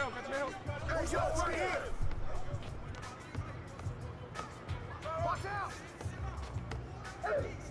help, got your help. Hey, yo, right here! Watch out! Hey!